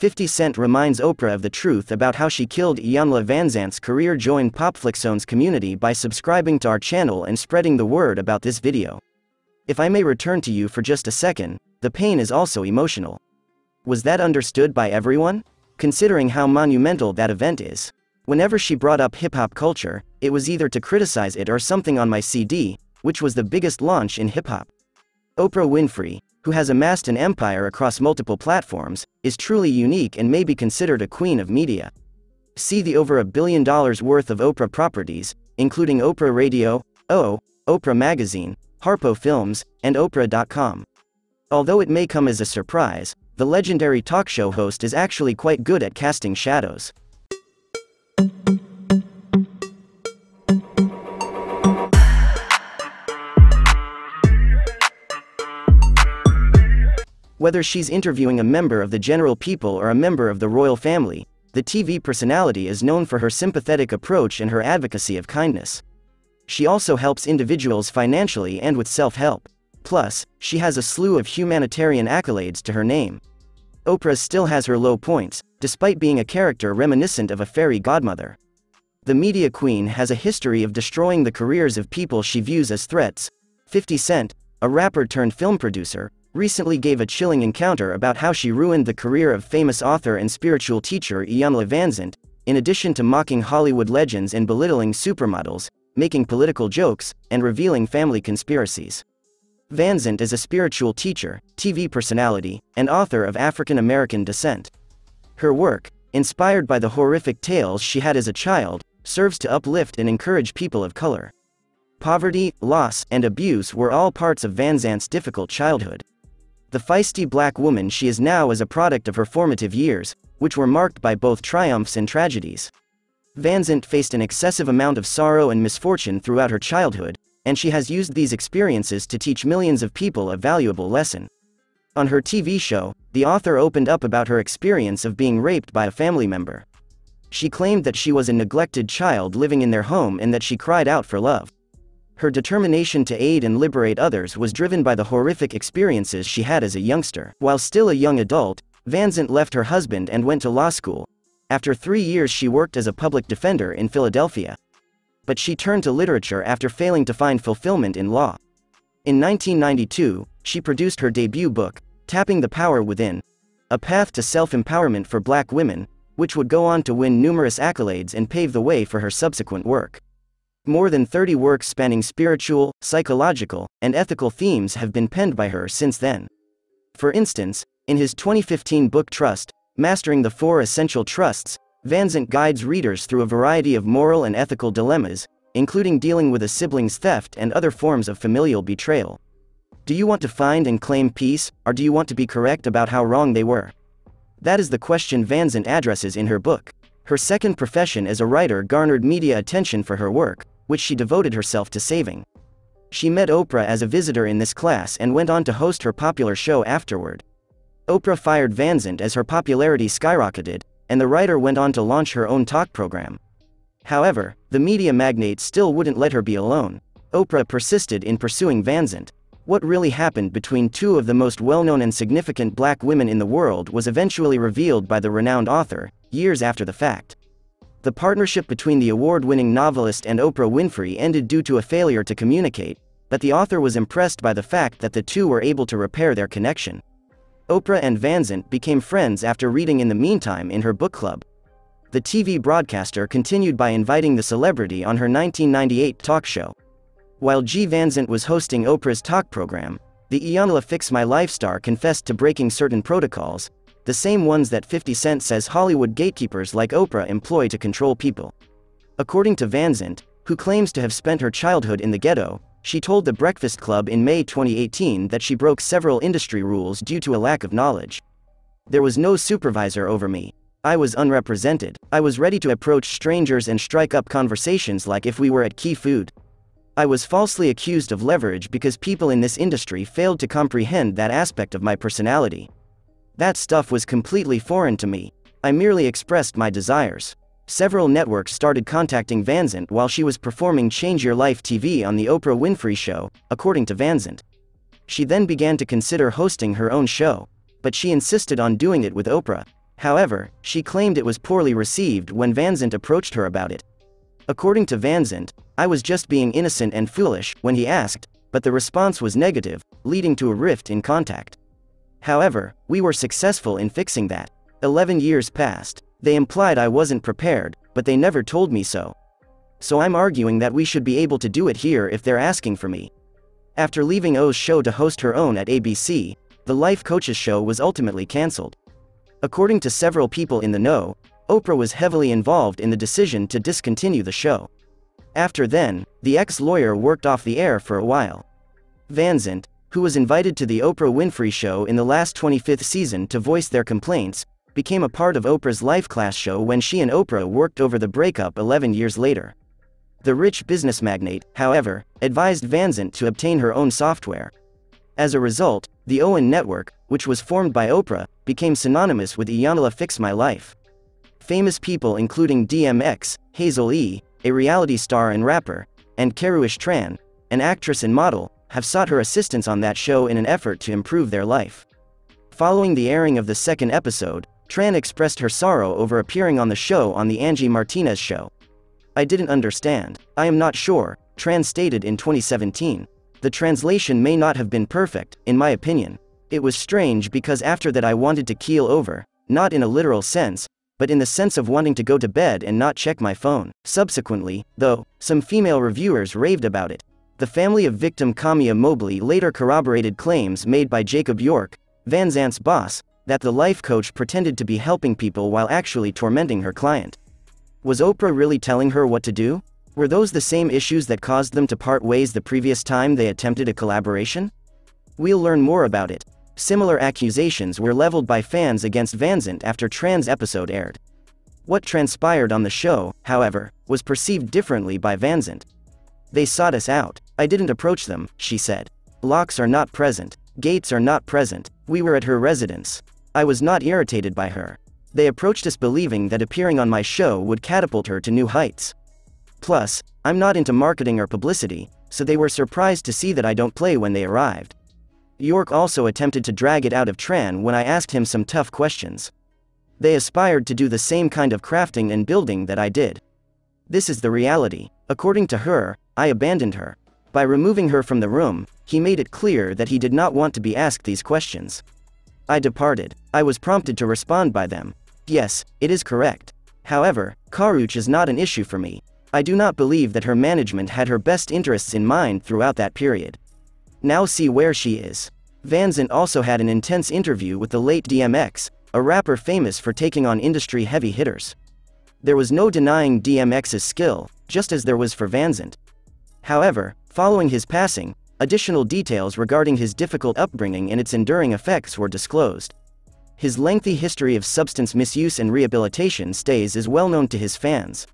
50 Cent reminds Oprah of the truth about how she killed Iyanla Vanzant's career. Join PopFlixzone's community by subscribing to our channel and spreading the word about this video. If I may return to you for just a second, the pain is also emotional. Was that understood by everyone? Considering how monumental that event is. Whenever she brought up hip hop culture, it was either to criticize it or something on my CD, which was the biggest launch in hip hop. Oprah Winfrey, who has amassed an empire across multiple platforms, is truly unique and may be considered a queen of media. See the over a billion dollars worth of Oprah properties, including Oprah Radio, O, Oprah Magazine, Harpo Films, and Oprah.com. Although it may come as a surprise, the legendary talk show host is actually quite good at casting shadows. Whether she's interviewing a member of the general people or a member of the royal family, the TV personality is known for her sympathetic approach and her advocacy of kindness. She also helps individuals financially and with self help. Plus, she has a slew of humanitarian accolades to her name. Oprah still has her low points, despite being a character reminiscent of a fairy godmother. The media queen has a history of destroying the careers of people she views as threats. 50 Cent, a rapper turned film producer, recently gave a chilling encounter about how she ruined the career of famous author and spiritual teacher Iyanla Vanzant, in addition to mocking Hollywood legends and belittling supermodels, making political jokes, and revealing family conspiracies. Vanzant is a spiritual teacher, TV personality, and author of African American descent. Her work, inspired by the horrific tales she had as a child, serves to uplift and encourage people of color. Poverty, loss, and abuse were all parts of Vanzant's difficult childhood. The feisty black woman she is now is a product of her formative years, which were marked by both triumphs and tragedies. Vanzant faced an excessive amount of sorrow and misfortune throughout her childhood, and she has used these experiences to teach millions of people a valuable lesson. On her TV show, the author opened up about her experience of being raped by a family member. She claimed that she was a neglected child living in their home and that she cried out for love. Her determination to aid and liberate others was driven by the horrific experiences she had as a youngster. While still a young adult, Vanzant left her husband and went to law school. After three years she worked as a public defender in Philadelphia but she turned to literature after failing to find fulfillment in law. In 1992, she produced her debut book, Tapping the Power Within A Path to Self Empowerment for Black Women, which would go on to win numerous accolades and pave the way for her subsequent work. More than 30 works spanning spiritual, psychological, and ethical themes have been penned by her since then. For instance, in his 2015 book Trust, Mastering the Four Essential Trusts, Vanzant guides readers through a variety of moral and ethical dilemmas, including dealing with a sibling's theft and other forms of familial betrayal. Do you want to find and claim peace, or do you want to be correct about how wrong they were? That is the question Vanzant addresses in her book. Her second profession as a writer garnered media attention for her work, which she devoted herself to saving. She met Oprah as a visitor in this class and went on to host her popular show afterward. Oprah fired Vanzant as her popularity skyrocketed, and the writer went on to launch her own talk program. However, the media magnate still wouldn't let her be alone. Oprah persisted in pursuing Vanzant. What really happened between two of the most well-known and significant black women in the world was eventually revealed by the renowned author, years after the fact. The partnership between the award-winning novelist and Oprah Winfrey ended due to a failure to communicate, but the author was impressed by the fact that the two were able to repair their connection. Oprah and Van Vanzant became friends after reading in the meantime in her book club. The TV broadcaster continued by inviting the celebrity on her 1998 talk show. While G. Van Vanzant was hosting Oprah's talk program, the Iyanla Fix My Life star confessed to breaking certain protocols, the same ones that 50 Cent says Hollywood gatekeepers like Oprah employ to control people. According to Vanzant, who claims to have spent her childhood in the ghetto, she told The Breakfast Club in May 2018 that she broke several industry rules due to a lack of knowledge. There was no supervisor over me. I was unrepresented. I was ready to approach strangers and strike up conversations like if we were at Key Food. I was falsely accused of leverage because people in this industry failed to comprehend that aspect of my personality. That stuff was completely foreign to me. I merely expressed my desires. Several networks started contacting Van Vanzant while she was performing Change Your Life TV on The Oprah Winfrey Show, according to Van Vanzant. She then began to consider hosting her own show, but she insisted on doing it with Oprah, However, she claimed it was poorly received when Vanzant approached her about it. According to Vanzant, I was just being innocent and foolish when he asked, but the response was negative, leading to a rift in contact. However, we were successful in fixing that. 11 years passed. They implied I wasn't prepared, but they never told me so. So I'm arguing that we should be able to do it here if they're asking for me. After leaving O's show to host her own at ABC, the Life Coaches show was ultimately cancelled. According to several people in the know, Oprah was heavily involved in the decision to discontinue the show. After then, the ex-lawyer worked off the air for a while. Vanzant, who was invited to the Oprah Winfrey Show in the last 25th season to voice their complaints, became a part of Oprah's Life Class show when she and Oprah worked over the breakup 11 years later. The rich business magnate, however, advised Vanzant to obtain her own software. As a result, the OWN network, which was formed by Oprah, became synonymous with Iyanla Fix My Life. Famous people including DMX, Hazel E., a reality star and rapper, and Karrueche Tran, an actress and model, have sought her assistance on that show in an effort to improve their life. Following the airing of the second episode, Tran expressed her sorrow over appearing on the show on The Angie Martinez Show. I didn't understand. I am not sure, Tran stated in 2017. The translation may not have been perfect, in my opinion. It was strange because after that I wanted to keel over, not in a literal sense, but in the sense of wanting to go to bed and not check my phone. Subsequently, though, some female reviewers raved about it. The family of victim Kamia Mobley later corroborated claims made by Jacob York, Vanzant's boss, that the life coach pretended to be helping people while actually tormenting her client. Was Oprah really telling her what to do? Were those the same issues that caused them to part ways the previous time they attempted a collaboration? We'll learn more about it. Similar accusations were leveled by fans against Vanzant after Tran's episode aired. What transpired on the show, however, was perceived differently by Vanzant. They sought us out. I didn't approach them, she said. Locks are not present. Gates are not present. We were at her residence. I was not irritated by her. They approached us believing that appearing on my show would catapult her to new heights. Plus, I'm not into marketing or publicity, so they were surprised to see that I don't play when they arrived. York also attempted to drag it out of Tran when I asked him some tough questions. They aspired to do the same kind of crafting and building that I did. This is the reality. According to her, I abandoned her. By removing her from the room, he made it clear that he did not want to be asked these questions. I departed. I was prompted to respond by them. Yes, it is correct. However, Karrueche is not an issue for me. I do not believe that her management had her best interests in mind throughout that period. Now see where she is. Vanzant also had an intense interview with the late DMX, a rapper famous for taking on industry heavy hitters. There was no denying DMX's skill, just as there was for Vanzant. However, following his passing, additional details regarding his difficult upbringing and its enduring effects were disclosed. His lengthy history of substance misuse and rehabilitation stays is well known to his fans.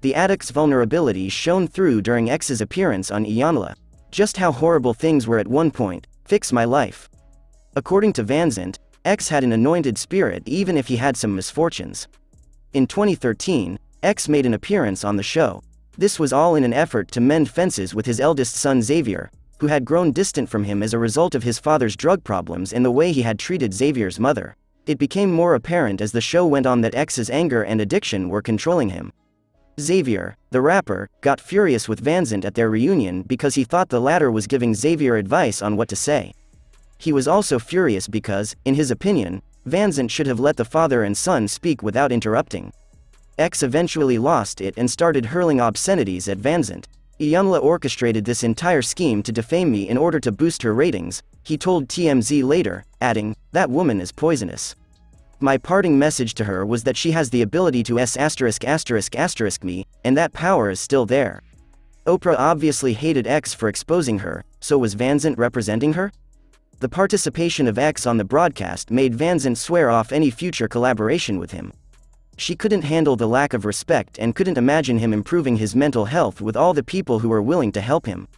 The addict's vulnerability shone through during X's appearance on Iyanla, just how horrible things were at one point, fix my life. According to Vanzant, X had an anointed spirit even if he had some misfortunes. In 2013, X made an appearance on the show. This was all in an effort to mend fences with his eldest son Xavier, who had grown distant from him as a result of his father's drug problems and the way he had treated Xavier's mother. It became more apparent as the show went on that X's anger and addiction were controlling him. Xavier, the rapper, got furious with Vanzant at their reunion because he thought the latter was giving Xavier advice on what to say. He was also furious because, in his opinion, Vanzant should have let the father and son speak without interrupting. X eventually lost it and started hurling obscenities at Vanzant. Zant. Orchestrated this entire scheme to defame me in order to boost her ratings, he told TMZ later, adding, that woman is poisonous. My parting message to her was that she has the ability to S asterisk asterisk asterisk me, and that power is still there. Oprah obviously hated X for exposing her, so was Vanzant representing her? The participation of X on the broadcast made Vanzant swear off any future collaboration with him. She couldn't handle the lack of respect and couldn't imagine him improving his mental health with all the people who were willing to help him.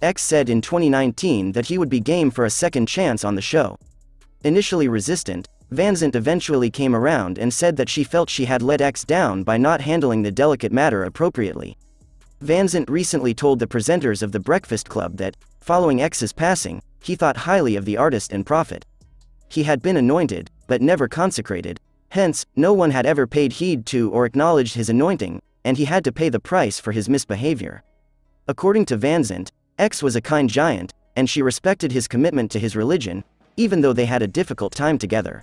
X said in 2019 that he would be game for a second chance on the show. Initially resistant, Vanzant eventually came around and said that she felt she had let X down by not handling the delicate matter appropriately. Vanzant recently told the presenters of The Breakfast Club that, following X's passing, he thought highly of the artist and prophet. He had been anointed, but never consecrated, Hence, no one had ever paid heed to or acknowledged his anointing, and he had to pay the price for his misbehavior. According to Vanzant, X was a kind giant, and she respected his commitment to his religion, even though they had a difficult time together.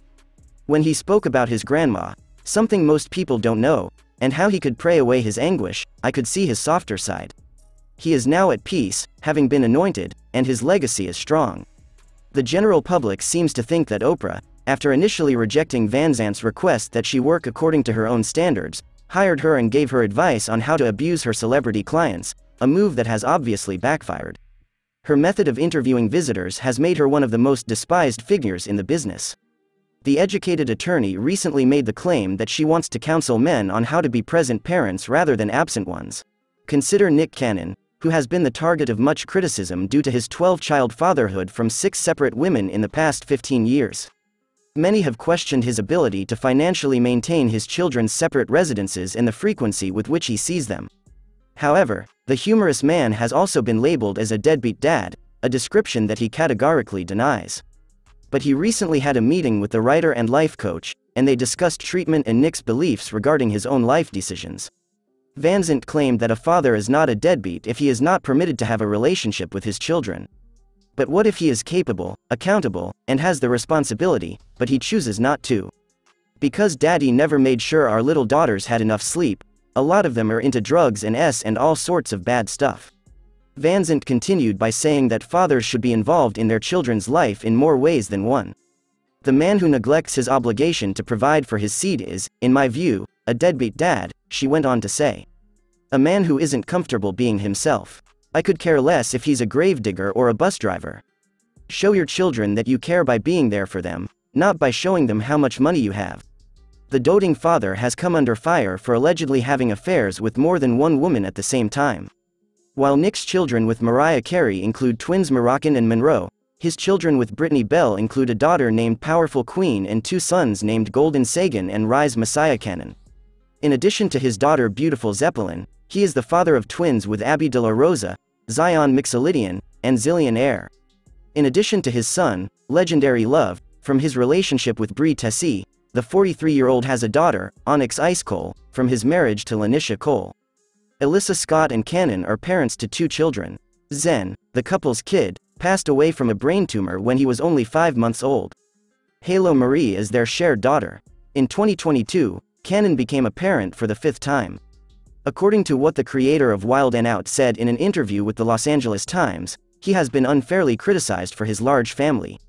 When he spoke about his grandma, something most people don't know, and how he could pray away his anguish, I could see his softer side. He is now at peace, having been anointed, and his legacy is strong. The general public seems to think that Oprah, after initially rejecting Vanzant's request that she work according to her own standards, hired her and gave her advice on how to abuse her celebrity clients, a move that has obviously backfired. Her method of interviewing visitors has made her one of the most despised figures in the business. The educated attorney recently made the claim that she wants to counsel men on how to be present parents rather than absent ones. Consider Nick Cannon, who has been the target of much criticism due to his 12 child fatherhood from six separate women in the past 15 years. Many have questioned his ability to financially maintain his children's separate residences and the frequency with which he sees them. However, the humorous man has also been labeled as a deadbeat dad, a description that he categorically denies. But he recently had a meeting with the writer and life coach, and they discussed treatment and Nick's beliefs regarding his own life decisions. Vanzant claimed that a father is not a deadbeat if he is not permitted to have a relationship with his children. But what if he is capable, accountable, and has the responsibility, but he chooses not to? Because daddy never made sure our little daughters had enough sleep, a lot of them are into drugs and S and all sorts of bad stuff. Vanzant continued by saying that fathers should be involved in their children's life in more ways than one. The man who neglects his obligation to provide for his seed is, in my view, a deadbeat dad, she went on to say. A man who isn't comfortable being himself. I could care less if he's a gravedigger or a bus driver. Show your children that you care by being there for them, not by showing them how much money you have. The doting father has come under fire for allegedly having affairs with more than one woman at the same time. While Nick's children with Mariah Carey include twins Moroccan and Monroe, his children with Brittany Bell include a daughter named Powerful Queen and two sons named Golden Sagan and Rise Messiah Cannon. In addition to his daughter Beautiful Zeppelin, he is the father of twins with Abby de la Rosa, Zion Mixolydian, and Zillion Heir. In addition to his son, Legendary Love, from his relationship with Bre Tiesi, the 43-year-old has a daughter, Onyx Ice Cole, from his marriage to Lanisha Cole. Alyssa Scott and Cannon are parents to two children. Zen, the couple's kid, passed away from a brain tumor when he was only five months old. Halo Marie is their shared daughter. In 2022, Cannon became a parent for the fifth time. According to what the creator of Wild 'N Out said in an interview with the Los Angeles Times, he has been unfairly criticized for his large family.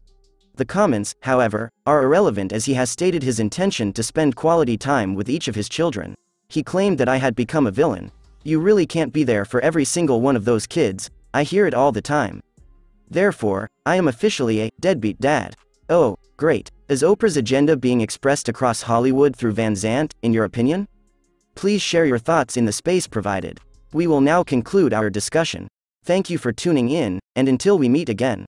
The comments, however, are irrelevant as he has stated his intention to spend quality time with each of his children. He claimed that I had become a villain. You really can't be there for every single one of those kids, I hear it all the time. Therefore, I am officially a deadbeat dad. Oh, great. Is Oprah's agenda being expressed across Hollywood through Vanzant, in your opinion? Please share your thoughts in the space provided. We will now conclude our discussion. Thank you for tuning in, and until we meet again.